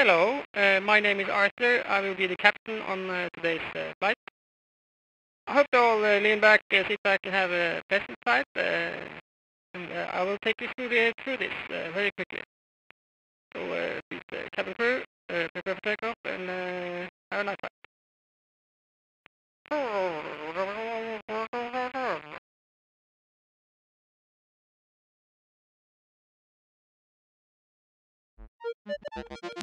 Hello, uh, my name is Arthur. I will be the captain on uh, today's uh, flight. I hope you all uh, lean back, uh, sit back, and have a pleasant flight. Uh, and uh, I will take you through, the, through this uh, very quickly. So, uh, please, uh, cabin crew, prepare for takeoff, and have a nice flight.